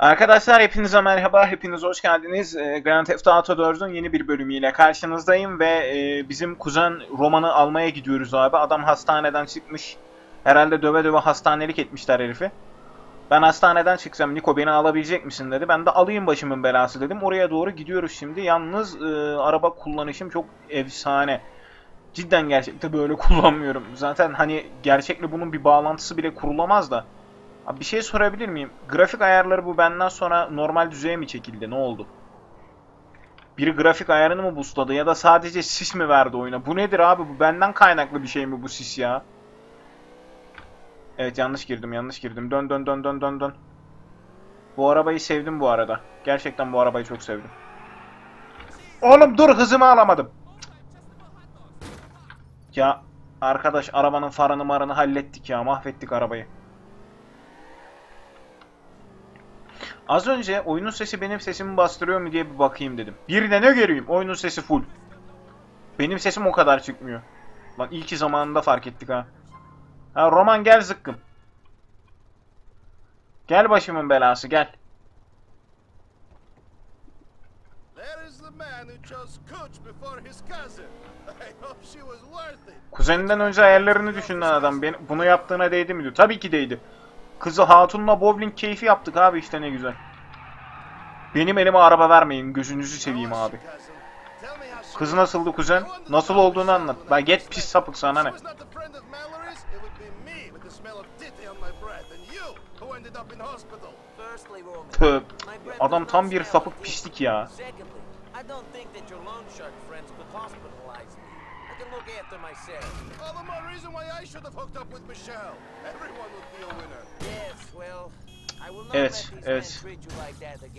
Arkadaşlar hepinize merhaba, hepiniz hoş geldiniz. Ee, Grand Theft Auto 4'ün yeni bir bölümüyle karşınızdayım ve e, bizim kuzen Roman'ı almaya gidiyoruz abi. Adam hastaneden çıkmış. Herhalde döve döve hastanelik etmişler herifi. Ben hastaneden çıksam Niko beni alabilecek misin dedi. Ben de alayım başımın belası dedim. Oraya doğru gidiyoruz şimdi. Yalnız e, araba kullanışım çok efsane. Cidden gerçekte böyle kullanmıyorum. Zaten hani gerçekle bunun bir bağlantısı bile kurulamaz da. Abi bir şey sorabilir miyim? Grafik ayarları bu benden sonra normal düzeye mi çekildi? Ne oldu? Biri grafik ayarını mı boostladı ya da sadece sis mi verdi oyuna? Bu nedir abi? Bu benden kaynaklı bir şey mi bu sis ya? Evet yanlış girdim yanlış girdim. Dön dön dön dön dön dön. Bu arabayı sevdim bu arada. Gerçekten bu arabayı çok sevdim. Oğlum dur hızımı alamadım. Ya arkadaş arabanın farını marını hallettik ya mahvettik arabayı. Az önce oyunun sesi benim sesimi bastırıyor mu diye bir bakayım dedim. Bir de ne göreyim oyunun sesi full. Benim sesim o kadar çıkmıyor. Bak iyi ki zamanında fark ettik ha. Ha Roman gel zıkkım. Gel başımın belası gel. Kuzeninden önce ayarlarını düşünen adam ben, bunu yaptığına değdi mi diyor. Tabii ki değdi. Kızı hatunla bowling keyfi yaptık abi işte ne güzel. Benim elime araba vermeyin gözünüzü seveyim abi. Kız nasıldı kuzen? Nasıl olduğunu anlat. Ben get pis sapık sana ne? She was not the friend of Mallory's. It would be me with the smell of titty on my breath, and you who ended up in hospital. Firstly, Roman, Tüh. my breath Adam tam bir sapık pislik ya. Can look after myself. All the more reason why I should have hooked up with Michelle. Everyone would be a winner. Yes, well, I will not Evet, evet.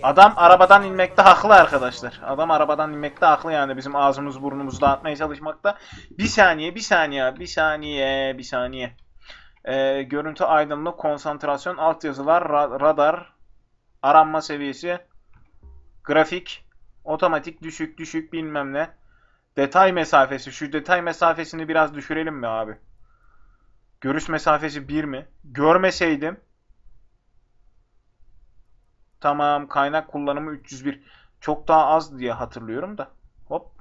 Adam arabadan inmekte haklı arkadaşlar. Adam arabadan inmekte haklı yani bizim ağzımız burnumuzu dağıtmaya çalışmakta. Bir saniye, bir saniye, bir saniye, bir saniye. Ee, görüntü aydınlık, konsantrasyon, altyazılar, ra- radar, aranma seviyesi, grafik, otomatik, düşük, düşük bilmem ne. Detay mesafesi. Şu detay mesafesini biraz düşürelim mi abi? Görüş mesafesi 1 mi? Görmeseydim Tamam kaynak kullanımı 301. Çok daha az diye hatırlıyorum da. Hop.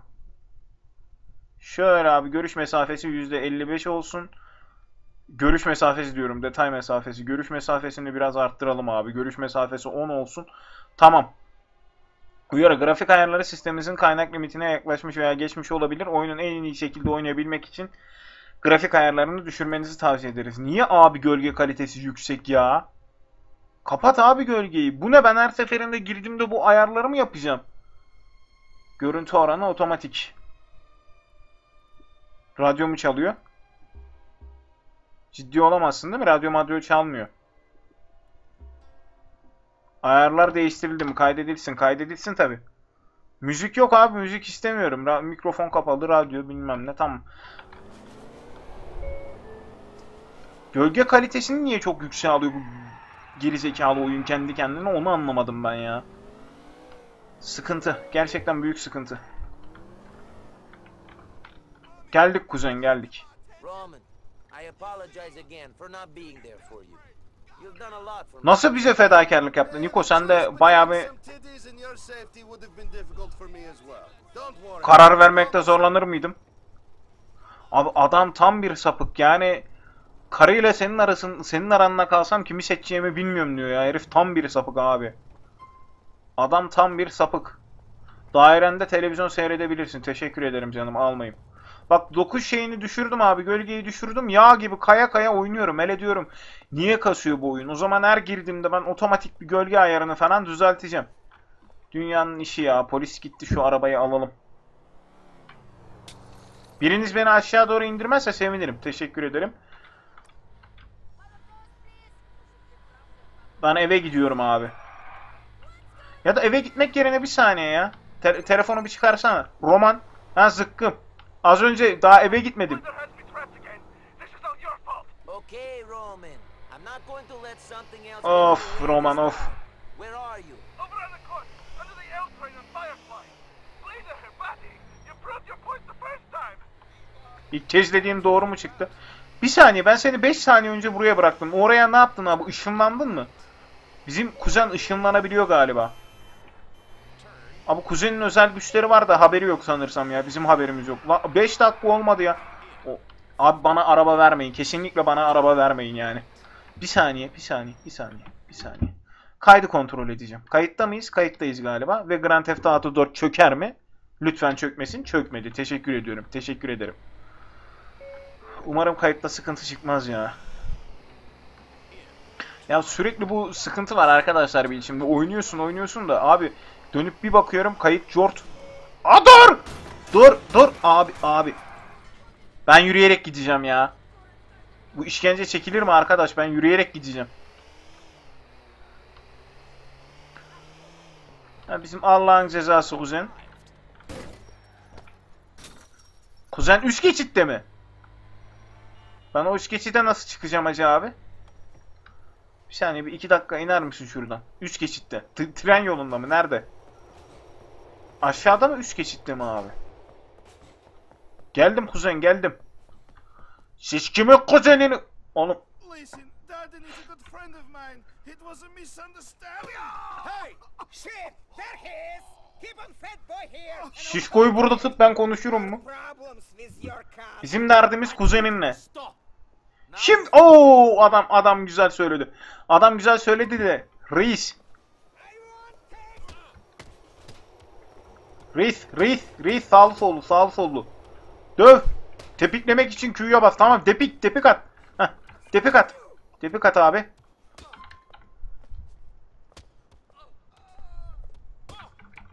Şöyle abi görüş mesafesi %55 olsun. Görüş mesafesi diyorum. Detay mesafesi. Görüş mesafesini biraz arttıralım abi. Görüş mesafesi 10 olsun. Tamam. Uyarı grafik ayarları sistemimizin kaynak limitine yaklaşmış veya geçmiş olabilir. Oyunun en iyi şekilde oynayabilmek için grafik ayarlarını düşürmenizi tavsiye ederiz. Niye abi gölge kalitesi yüksek ya? Kapat abi gölgeyi. Bu ne ben her seferinde girdiğimde bu ayarları mı yapacağım? Görüntü oranı otomatik. Radyo mu çalıyor? Ciddi olamazsın değil mi? Radyo madyo çalmıyor. Ayarlar değiştirildi mi? Kaydedilsin. Kaydedilsin tabi. Müzik yok abi. Müzik istemiyorum. Ra- mikrofon kapalı. Radyo bilmem ne. Tamam. Gölge kalitesini niye çok yüksek alıyor bu gerizekalı oyun kendi kendine onu anlamadım ben ya. Sıkıntı. Gerçekten büyük sıkıntı. Geldik kuzen geldik. Roman, I apologize again for not being there for you. Nasıl bize fedakarlık yaptı? Niko sen de bayağı bir karar vermekte zorlanır mıydım? Abi adam tam bir sapık yani karıyla senin arasın senin aranda kalsam kimi seçeceğimi bilmiyorum diyor ya. Herif tam bir sapık abi. Adam tam bir sapık. Dairende televizyon seyredebilirsin. Teşekkür ederim canım almayayım. Bak 9 şeyini düşürdüm abi. Gölgeyi düşürdüm. Yağ gibi kaya kaya oynuyorum. Hele diyorum niye kasıyor bu oyun? O zaman her girdiğimde ben otomatik bir gölge ayarını falan düzelteceğim. Dünyanın işi ya. Polis gitti şu arabayı alalım. Biriniz beni aşağı doğru indirmezse sevinirim. Teşekkür ederim. Ben eve gidiyorum abi. Ya da eve gitmek yerine bir saniye ya. Te- telefonu bir çıkarsana. Roman. Ha zıkkım. Az önce daha eve gitmedim. Okay, Roman. I'm not going to let something else. Of, Roman, of. time. Where are you? Over on the court, under the L train on Firefly. Leader, buddy, you proved your point the first time. İlk kez dediğim doğru mu çıktı? Bir saniye ben seni 5 saniye önce buraya bıraktım. Oraya ne yaptın abi? Işınlandın mı? Bizim kuzen ışınlanabiliyor galiba. Abi kuzenin özel güçleri var da haberi yok sanırsam ya. Bizim haberimiz yok. 5 dakika olmadı ya. O, abi bana araba vermeyin. Kesinlikle bana araba vermeyin yani. Bir saniye, bir saniye, bir saniye, bir saniye. Kaydı kontrol edeceğim. Kayıtta mıyız? Kayıttayız galiba. Ve Grand Theft Auto 4 çöker mi? Lütfen çökmesin. Çökmedi. Teşekkür ediyorum. Teşekkür ederim. Umarım kayıtta sıkıntı çıkmaz ya. Ya sürekli bu sıkıntı var arkadaşlar bir şimdi oynuyorsun oynuyorsun da abi dönüp bir bakıyorum kayıt jort. Aa dur! Dur dur abi abi. Ben yürüyerek gideceğim ya. Bu işkence çekilir mi arkadaş? Ben yürüyerek gideceğim. Ha, bizim Allah'ın cezası kuzen. Kuzen üst geçitte mi? Ben o üst geçide nasıl çıkacağım acaba abi? Bir saniye bir iki dakika iner misin şuradan? Üst geçitte. T- tren yolunda mı? Nerede? Aşağıda mı üst geçitte mi abi? Geldim kuzen geldim. Siz kimin kuzenini... Oğlum Listen, Darden is a good friend of mine. It was a misunderstanding. Hey! Shit! There he is! Keep on fat boy here! şişkoyu burada tut ben konuşurum mu? Bizim derdimiz kuzeninle. Şimdi o adam adam güzel söyledi. Adam güzel söyledi de reis. Reis, reis, reis sağlı sollu, sağlı sollu. Döv. Tepiklemek için Q'ya bas. Tamam, tepik, tepik at. Heh, tepik at. Tepik at abi.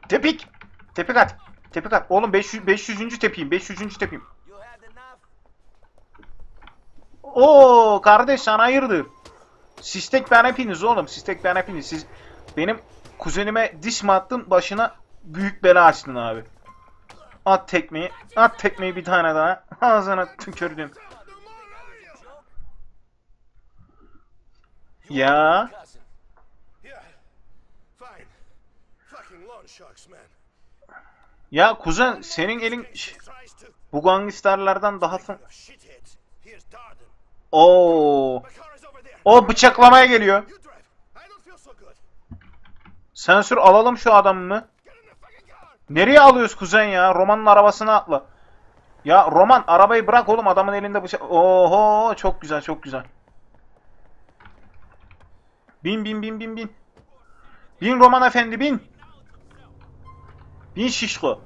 Tepik. Tepik at. Tepik at. Oğlum 500 500. tepeyim. 500. tepeyim. You had enough? Oo kardeş sana hayırdır? Sistek ben hepiniz oğlum. Sistek ben hepiniz. Siz benim kuzenime diş mi attın başına büyük bela açtın abi. At tekmeyi. At tekmeyi bir tane daha. Ağzına tükürdüm. Ya. Ya kuzen senin elin bu gangsterlerden daha Darden. Oo. O bıçaklamaya geliyor. Sensör alalım şu adamını. Get in the fucking car. Nereye alıyoruz kuzen ya? Roman'ın arabasına atla. Ya Roman arabayı bırak oğlum adamın elinde bıçak. Oho çok güzel çok güzel. Bin bin bin bin bin. Bin Roman efendi bin. Bin şişko.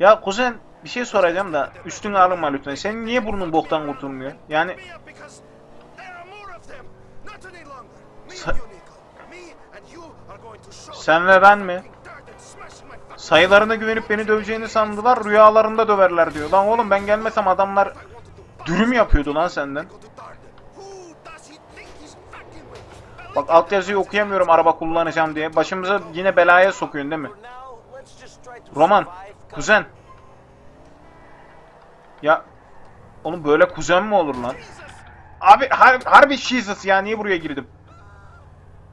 Ya kuzen bir şey soracağım da üstüne alınma lütfen. Senin niye burnun boktan kurtulmuyor? Yani sen ve ben mi? Sayılarına güvenip beni döveceğini sandılar. Rüyalarında döverler diyor. Lan oğlum ben gelmesem adamlar dürüm yapıyordu lan senden. Bak altyazıyı okuyamıyorum araba kullanacağım diye. Başımıza yine belaya sokuyorsun değil mi? Roman, kuzen. Ya oğlum böyle kuzen mi olur lan? Abi har harbi Jesus ya niye buraya girdim?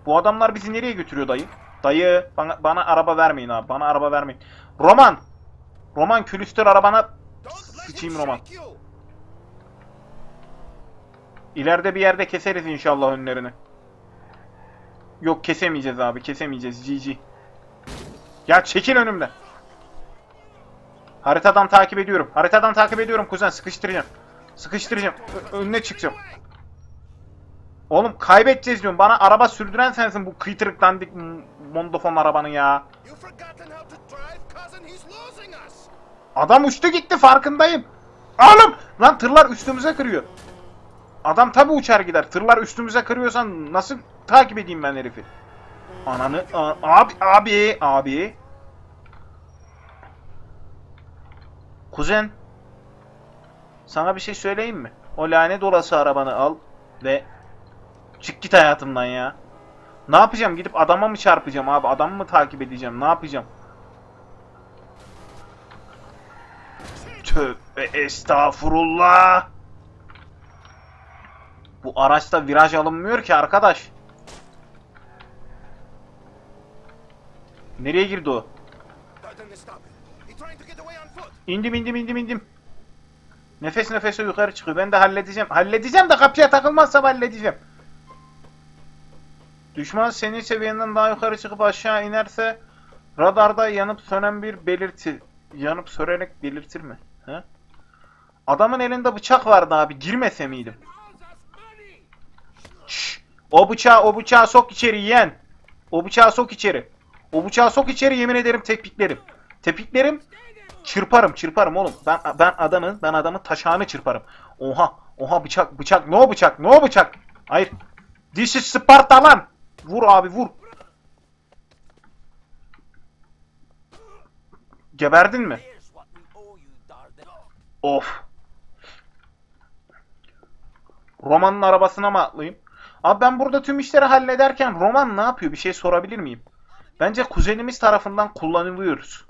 Bu adamlar bizi nereye götürüyor dayı? Dayı bana, bana araba vermeyin abi. Bana araba vermeyin. Roman. Roman külüstür arabana sıçayım Roman. İleride bir yerde keseriz inşallah önlerini. Yok kesemeyeceğiz abi kesemeyeceğiz GG. Ya çekil önümden. Haritadan takip ediyorum. Haritadan takip ediyorum kuzen sıkıştıracağım. Sıkıştıracağım. Ö- önüne çıkacağım. Oğlum kaybedeceğiz diyorum. Bana araba sürdüren sensin bu kıytırık dandik mondofon arabanın ya. Adam uçtu gitti farkındayım. Oğlum lan tırlar üstümüze kırıyor. Adam tabi uçar gider. Tırlar üstümüze kırıyorsan nasıl takip edeyim ben herifi? Ananı abi abi abi. Kuzen. Sana bir şey söyleyeyim mi? O lanet olası arabanı al ve çık git hayatımdan ya. Ne yapacağım? Gidip adama mı çarpacağım abi? Adamı mı takip edeceğim? Ne yapacağım? Tövbe estağfurullah. Bu araçta viraj alınmıyor ki arkadaş. Nereye girdi o? İndim indim indim indim. Nefes nefese yukarı çıkıyor. Ben de halledeceğim. Halledeceğim de kapıya takılmazsa halledeceğim. Düşman senin seviyenden daha yukarı çıkıp aşağı inerse radarda yanıp sönen bir belirti. Yanıp sörerek belirtir mi? He? Adamın elinde bıçak vardı abi. Girmese miydim? Şşş! O bıçağı, o bıçağı sok içeri yeğen. O bıçağı sok içeri. O bıçağı sok içeri yemin ederim tepiklerim. Tepiklerim çırparım çırparım oğlum. Ben ben adamı ben adamın taşağını çırparım. Oha oha bıçak bıçak no bıçak no bıçak. Hayır. This is Sparta lan. Vur abi vur. Geberdin mi? Of. Roman'ın arabasına mı atlayayım? Abi ben burada tüm işleri hallederken Roman ne yapıyor? Bir şey sorabilir miyim? Bence kuzenimiz tarafından kullanılıyoruz.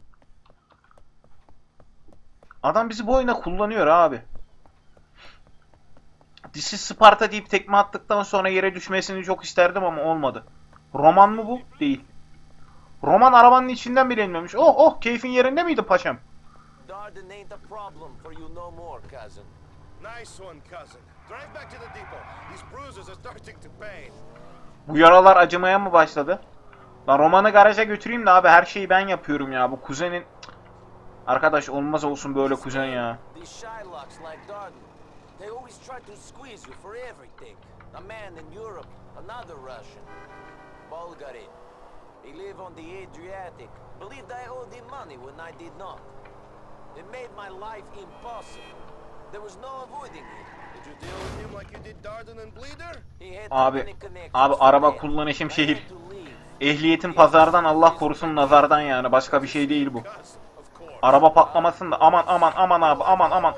Adam bizi bu oyuna kullanıyor abi. This is Sparta deyip tekme attıktan sonra yere düşmesini çok isterdim ama olmadı. Roman mı bu? Değil. Roman arabanın içinden bile inmemiş. Oh oh keyfin yerinde miydi paşam? Darden ain't a problem for you no more, cousin. Nice one, cousin. Drive back to the depot. These bruises are starting to pain. Bu yaralar acımaya mı başladı? Lan Roman'ı garaja götüreyim de abi her şeyi ben yapıyorum ya. Bu kuzenin... Arkadaş olmaz olsun böyle kuzen ya. They always try to squeeze you for everything. A man in Europe, another Russian. Bulgari. He live on the Adriatic. Believed I owed him money when I did not. It made my life impossible. There was no avoiding him. Did you deal with him like you did Darden and Bleeder? He had Abi, abi araba kullanışım şehir. Ehliyetin pazardan Allah korusun nazardan yani. Başka bir şey değil bu. Araba patlamasın da aman aman aman abi aman aman.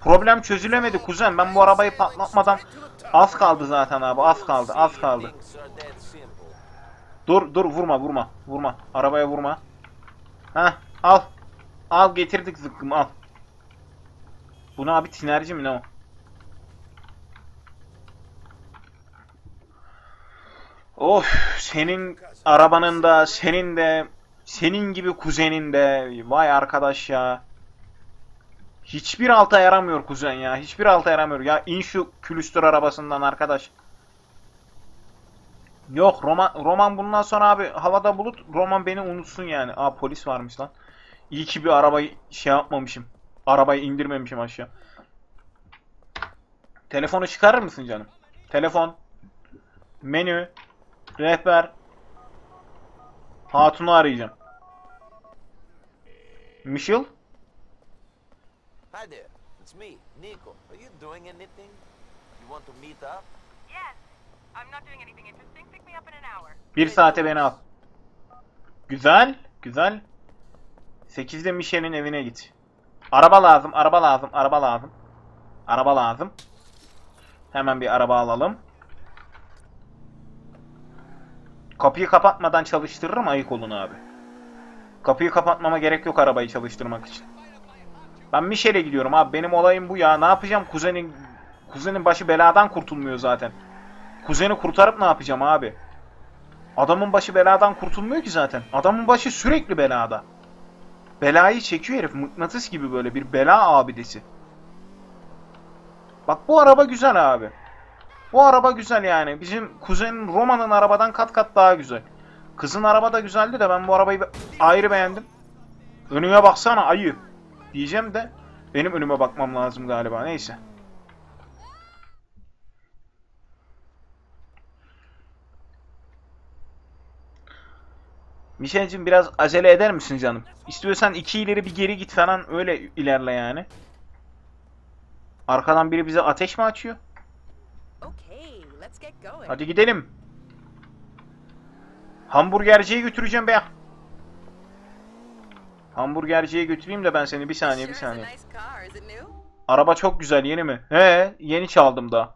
Problem çözülemedi kuzen. Ben bu arabayı patlatmadan az kaldı zaten abi. Az kaldı az kaldı. Dur dur vurma vurma. Vurma. Arabaya vurma. Heh al. Al getirdik zıkkım al. Bu ne abi tinerci mi ne o? Of senin arabanın da senin de senin gibi kuzenin de vay arkadaş ya. Hiçbir alta yaramıyor kuzen ya. Hiçbir alta yaramıyor. Ya in şu külüstür arabasından arkadaş. Yok Roman Roman bundan sonra abi havada bulut Roman beni unutsun yani. Aa polis varmış lan. İyi ki bir arabayı şey yapmamışım. Arabayı indirmemişim aşağı. Telefonu çıkarır mısın canım? Telefon. Menü. Rehber. Hatun'u arayacağım. Michel? Hi there, it's me, Nico. Are you doing anything? You want to meet up? Yes. I'm not doing anything interesting. Pick me up in an hour. Bir saate beni al. Güzel. Güzel. 8'de Michel'in evine git. Araba lazım, araba lazım, araba lazım. Araba lazım. Hemen bir araba alalım. Kapıyı kapatmadan çalıştırırım ayık olun abi. Kapıyı kapatmama gerek yok arabayı çalıştırmak için. Ben Michel'e gidiyorum abi. Benim olayım bu ya. Ne yapacağım? Kuzenin kuzenin başı beladan kurtulmuyor zaten. Kuzeni kurtarıp ne yapacağım abi? Adamın başı beladan kurtulmuyor ki zaten. Adamın başı sürekli belada. Belayı çekiyor herif. Mıknatıs gibi böyle bir bela abidesi. Bak bu araba güzel abi. Bu araba güzel yani. Bizim kuzenin Roma'nın arabadan kat kat daha güzel. Kızın araba da güzeldi de ben bu arabayı ayrı beğendim. Önüme baksana ayı. Diyeceğim de benim önüme bakmam lazım galiba. Neyse. Michel'cim biraz acele eder misin canım? İstiyorsan iki ileri bir geri git falan öyle ilerle yani. Arkadan biri bize ateş mi açıyor? Okay, let's get going. Hadi gidelim. Hamburgerciye götüreceğim be. Hamburgerciye götüreyim de ben seni bir saniye bir saniye. Araba çok güzel yeni mi? He yeni çaldım da.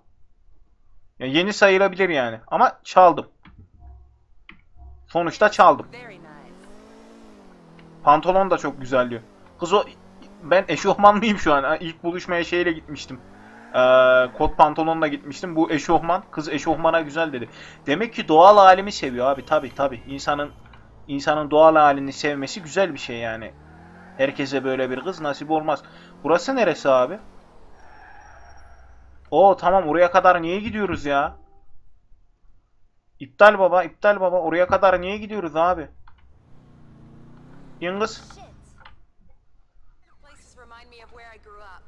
Ya yeni sayılabilir yani ama çaldım. Sonuçta çaldım. Pantolon da çok güzel diyor. Kız o ben eşofmanlıyım şu an. İlk buluşmaya şeyle gitmiştim. Ee, kot pantolonla gitmiştim. Bu eşofman. Kız eşofmana güzel dedi. Demek ki doğal halimi seviyor abi. Tabi tabi. İnsanın insanın doğal halini sevmesi güzel bir şey yani. Herkese böyle bir kız nasip olmaz. Burası neresi abi? Oo tamam oraya kadar niye gidiyoruz ya? İptal baba, iptal baba. Oraya kadar niye gidiyoruz abi? Yıngız. Shit. Places remind me of where I grew up.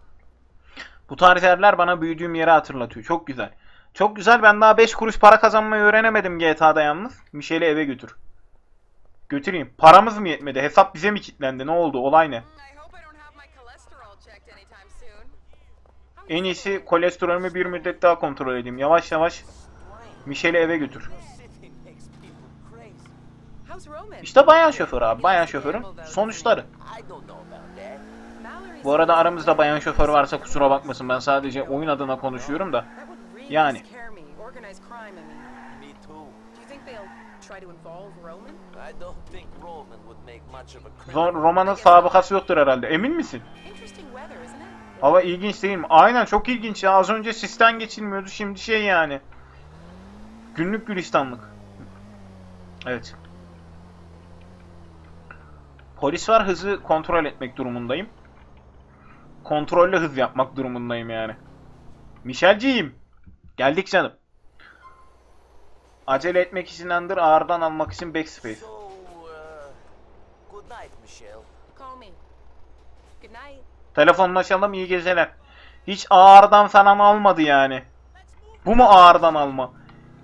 Bu tarz yerler bana büyüdüğüm yeri hatırlatıyor. Çok güzel. Çok güzel. Ben daha 5 kuruş para kazanmayı öğrenemedim GTA'da yalnız. Mişel'i eve götür. Götüreyim. Paramız mı yetmedi? Hesap bize mi kilitlendi? Ne oldu? Olay ne? En iyisi kolesterolümü bir müddet daha kontrol edeyim. Yavaş yavaş Mişel'i eve götür. İşte bayan şoför abi. Bayan şoförün sonuçları. Bu arada aramızda bayan şoför varsa kusura bakmasın. Ben sadece oyun adına konuşuyorum da. Yani. romanın sabıkası yoktur herhalde. Emin misin? Hava ilginç değil mi? Aynen çok ilginç ya. Az önce sisten geçilmiyordu. Şimdi şey yani. Günlük gülistanlık. Evet. Polis var hızı kontrol etmek durumundayım. Kontrollü hız yapmak durumundayım yani. Michel'ciğim. Geldik canım. Acele etmek için under, ağırdan almak için backspace. So, uh. Telefonlaşalım iyi geceler. Hiç ağırdan falan almadı yani. Bu mu ağırdan alma?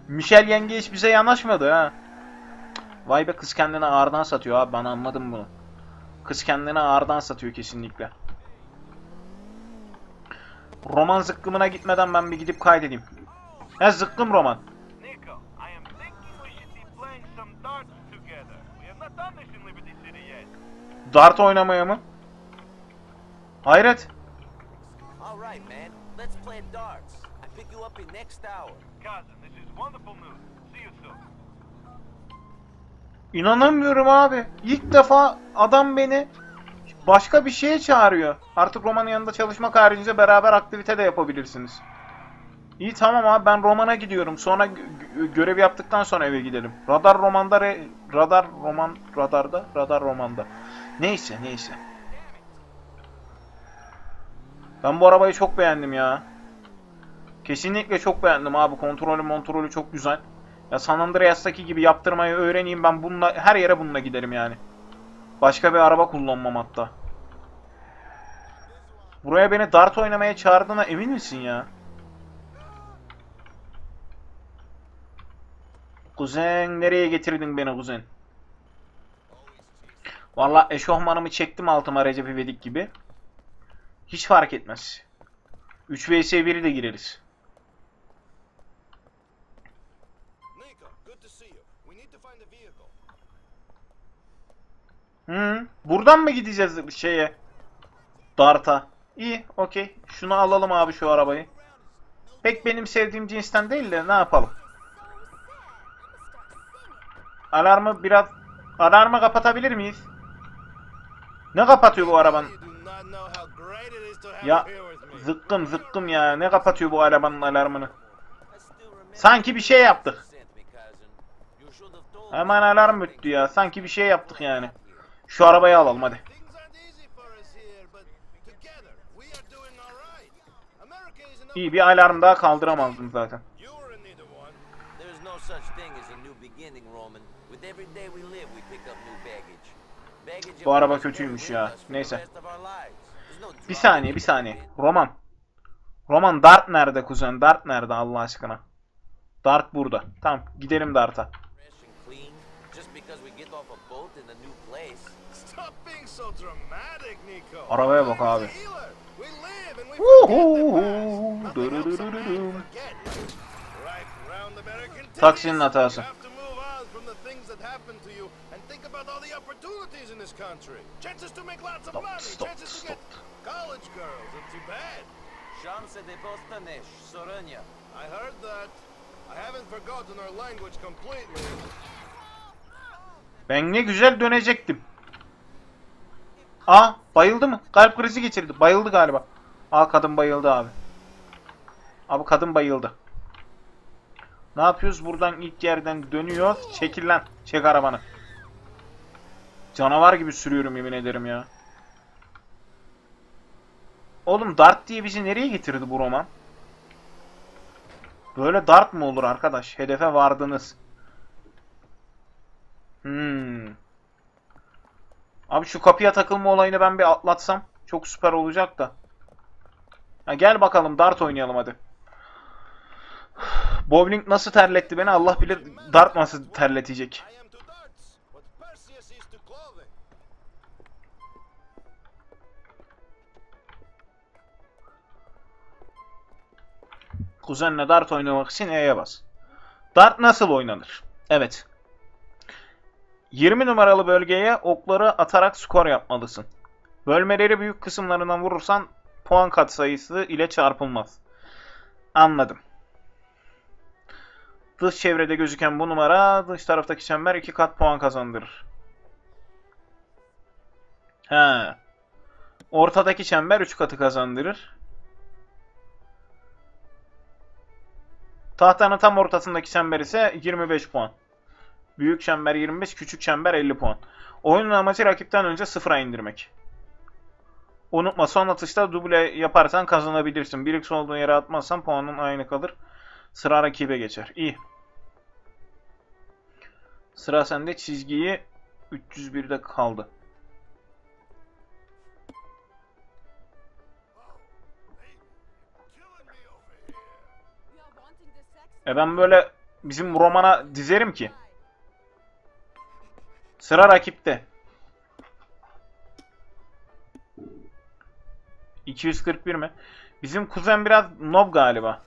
Michel yenge hiç bize yanaşmadı ha. Vay be kız kendini ağırdan satıyor abi ben anladım bunu. Kız kendini ağırdan satıyor kesinlikle. Roman zıkkımına gitmeden ben bir gidip kaydedeyim. Ha zıkkım roman. Dart oynamaya mı? Hayret. All right, man. Let's play darts. I pick you up in next hour. Cousin, this is wonderful news. See you soon. İnanamıyorum abi. İlk defa adam beni başka bir şeye çağırıyor. Artık Roman'ın yanında çalışmak haricinde beraber aktivite de yapabilirsiniz. İyi tamam abi ben Roman'a gidiyorum. Sonra gö- gö- görev yaptıktan sonra eve gidelim. Radar Roman'da re- radar Roman radarda radar Roman'da. Neyse neyse. Ben bu arabayı çok beğendim ya. Kesinlikle çok beğendim abi. Kontrolü kontrolü çok güzel. Ya San Andreas'taki gibi yaptırmayı öğreneyim ben bununla her yere bununla giderim yani. Başka bir araba kullanmam hatta. Buraya beni dart oynamaya çağırdığına emin misin ya? Kuzen nereye getirdin beni kuzen? Valla eşofmanımı çektim altıma Recep İvedik gibi. Hiç fark etmez. 3 vs 1'i de gireriz. Hı, buradan mı gideceğiz şeye? Dart'a. İyi, okey. Şunu alalım abi şu arabayı. Pek benim sevdiğim cinsten değil de ne yapalım? Alarmı biraz... Alarmı kapatabilir miyiz? Ne kapatıyor bu arabanın? Ya zıkkım zıkkım ya. Ne kapatıyor bu arabanın alarmını? Sanki bir şey yaptık. Hemen alarm öttü ya. Sanki bir şey yaptık yani. Şu arabayı alalım hadi. İyi bir alarm daha kaldıramazdım zaten. Bu araba kötüymüş ya. Neyse. Bir saniye, bir saniye. Roman. Roman Dart nerede kuzen? Dart nerede Allah aşkına? Dart burada. Tamam, gidelim Dart'a. Right round American Taksinin hatası. Stop, stop, stop. de Bostaneş, Soranya. I heard that. I haven't forgotten our language completely. Ben ne güzel dönecektim. Aa, bayıldı mı? Kalp krizi geçirdi. Bayıldı galiba. Aa, kadın bayıldı abi. Abi kadın bayıldı. Ne yapıyoruz? Buradan ilk yerden dönüyoruz. Çekil lan. Çek arabanı. Canavar gibi sürüyorum yemin ederim ya. Oğlum Dart diye bizi nereye getirdi bu roman? Böyle Dart mı olur arkadaş? Hedefe vardınız. Hmm. Abi şu kapıya takılma olayını ben bir atlatsam çok süper olacak da. Ha, gel bakalım dart oynayalım hadi. Bowling nasıl terletti beni Allah bilir dart nasıl terletecek. Kuzenle dart oynamak için E'ye bas. Dart nasıl oynanır? Evet. 20 numaralı bölgeye okları atarak skor yapmalısın. Bölmeleri büyük kısımlarından vurursan puan katsayısı ile çarpılmaz. Anladım. Dış çevrede gözüken bu numara dış taraftaki çember 2 kat puan kazandırır. He. Ortadaki çember 3 katı kazandırır. Tahtanın tam ortasındaki çember ise 25 puan. Büyük çember 25, küçük çember 50 puan. Oyunun amacı rakipten önce sıfıra indirmek. Unutma son atışta duble yaparsan kazanabilirsin. Bir olduğun yere atmazsan puanın aynı kalır. Sıra rakibe geçer. İyi. Sıra sende çizgiyi 301'de kaldı. E ben böyle bizim romana dizerim ki. Sıra rakipte. 241 mi? Bizim kuzen biraz nob galiba.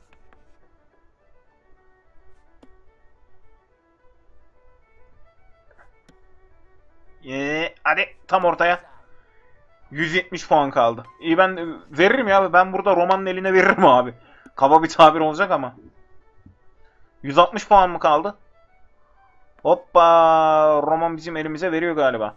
Ee, hadi tam ortaya. 170 puan kaldı. İyi ben veririm ya. Ben burada Roman'ın eline veririm abi. Kaba bir tabir olacak ama. 160 puan mı kaldı? Hoppa! Roman bizim elimize veriyor galiba.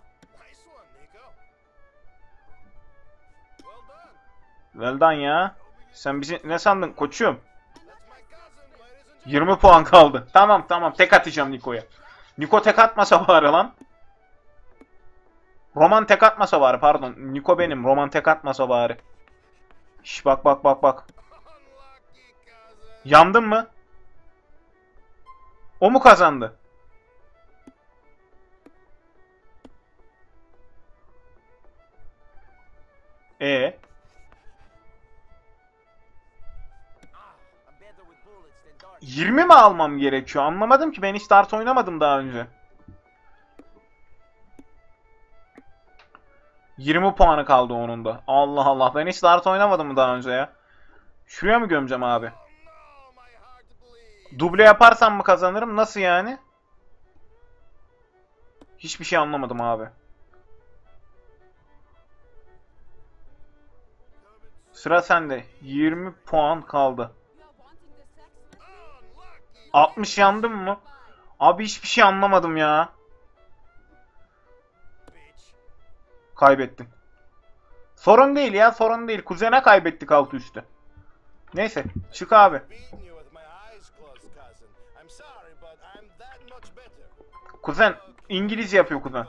Well done. Ya. Sen bizi ne sandın koçum? That's my cousin, ladies and 20 puan kaldı. Tamam tamam tek atacağım Niko'ya. Niko tek atmasa bari lan. Roman tek atmasa bari pardon. Niko benim. Roman tek atmasa bari. Şş bak bak bak bak. Yandın mı? O mu kazandı? 20 mi almam gerekiyor? Anlamadım ki ben hiç dart oynamadım daha önce. 20 puanı kaldı onun da. Allah Allah ben hiç dart oynamadım mı daha önce ya? Şuraya mı gömeceğim abi? Duble yaparsam mı kazanırım? Nasıl yani? Hiçbir şey anlamadım abi. Sıra sende. 20 puan kaldı. Unlucky 60 yandım mı? Abi hiçbir şey anlamadım ya. Kaybettin. Sorun değil ya sorun değil. Kuzene kaybettik altı üstü. Neyse çık abi. Kuzen İngilizce yapıyor kuzen.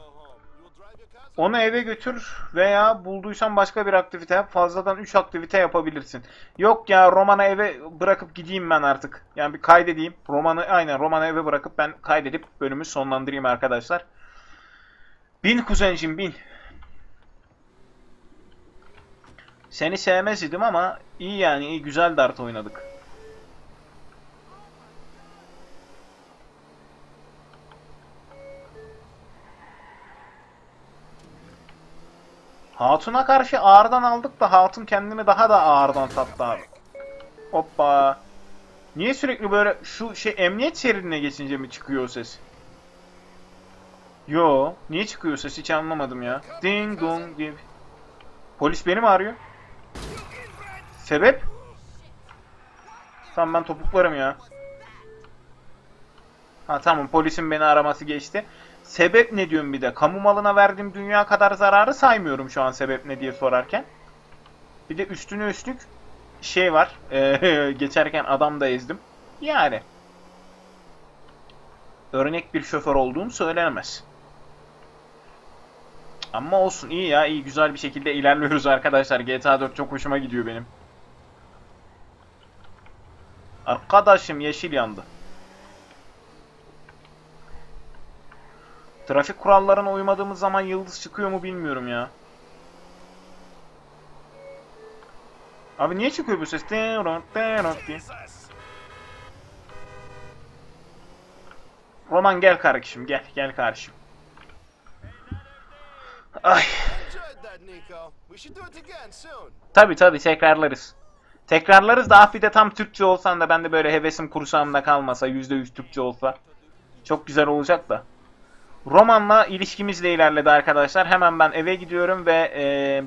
Onu eve götür veya bulduysan başka bir aktivite yap. Fazladan 3 aktivite yapabilirsin. Yok ya romanı eve bırakıp gideyim ben artık. Yani bir kaydedeyim. Romanı aynen romanı eve bırakıp ben kaydedip bölümü sonlandırayım arkadaşlar. Bin kuzencim bin. Seni sevmez idim ama iyi yani iyi güzel dart oynadık. Hatun'a karşı ağırdan aldık da Hatun kendini daha da ağırdan sattı abi. Hoppa. Niye sürekli böyle şu şey emniyet şeridine geçince mi çıkıyor o ses? Yo, niye çıkıyor ses hiç anlamadım ya. Ding dong diye. Polis beni mi arıyor? Sebep? Tamam ben topuklarım ya. Ha tamam polisin beni araması geçti. Sebep ne diyorum bir de? Kamu malına verdiğim dünya kadar zararı saymıyorum şu an sebep ne diye sorarken. Bir de üstüne üstlük şey var. eee, geçerken adam da ezdim. Yani. Örnek bir şoför olduğum söylenemez. Ama olsun iyi ya iyi güzel bir şekilde ilerliyoruz arkadaşlar. GTA 4 çok hoşuma gidiyor benim. Arkadaşım yeşil yandı. Trafik kurallarına uymadığımız zaman yıldız çıkıyor mu bilmiyorum ya. Abi niye çıkıyor bu ses? Roman gel kardeşim gel gel kardeşim. Ay tabi tabi tekrarlarız. Tekrarlarız da ah de tam Türkçe olsan da ben de böyle hevesim kursağımda kalmasa %100 Türkçe olsa. Çok güzel olacak da. Roman'la ilişkimiz de ilerledi arkadaşlar. Hemen ben eve gidiyorum ve eee,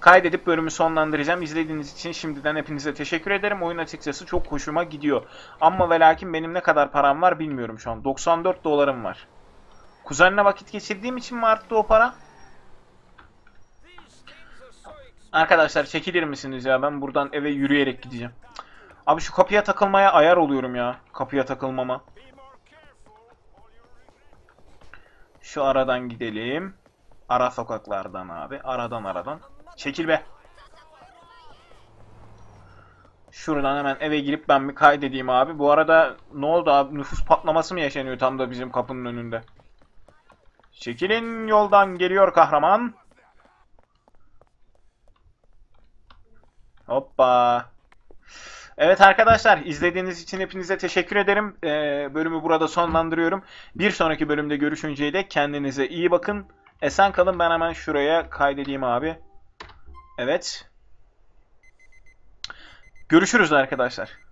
kaydedip bölümü sonlandıracağım. İzlediğiniz için şimdiden hepinize teşekkür ederim. Oyun açıkçası çok hoşuma gidiyor. Ama ve lakin benim ne kadar param var bilmiyorum şu an. 94 dolarım var. Kuzenle vakit geçirdiğim için mi arttı o para? Arkadaşlar çekilir misiniz ya? Ben buradan eve yürüyerek gideceğim. Abi şu kapıya takılmaya ayar oluyorum ya. Kapıya takılmama. Şu aradan gidelim. Ara sokaklardan abi. Aradan aradan. Çekil be. Şuradan hemen eve girip ben bir kaydedeyim abi. Bu arada ne oldu abi? Nüfus patlaması mı yaşanıyor tam da bizim kapının önünde? Çekilin yoldan geliyor kahraman. Hoppa. Evet arkadaşlar izlediğiniz için hepinize teşekkür ederim. Ee, bölümü burada sonlandırıyorum. Bir sonraki bölümde görüşünceye dek kendinize iyi bakın. Esen kalın ben hemen şuraya kaydedeyim abi. Evet. Görüşürüz arkadaşlar.